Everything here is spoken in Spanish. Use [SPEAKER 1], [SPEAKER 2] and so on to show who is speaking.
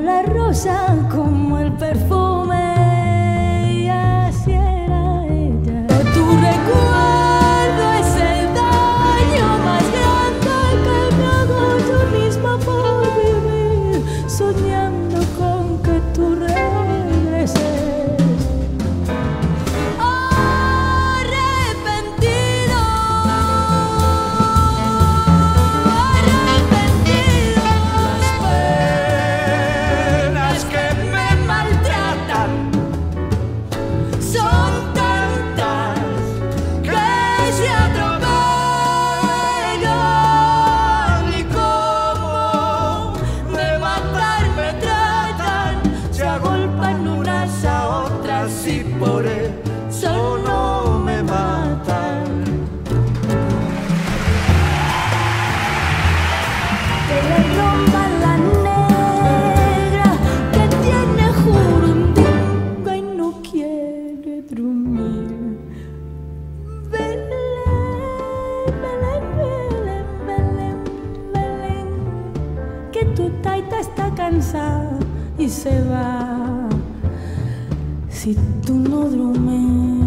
[SPEAKER 1] la rosa, como el perfume, y por eso no me matan. Que le rompa la negra que tiene jurundinga y no quiere dormir. Belén, Belén, Belén, Belén, que tu taita está cansada y se va. Si tú no duermes.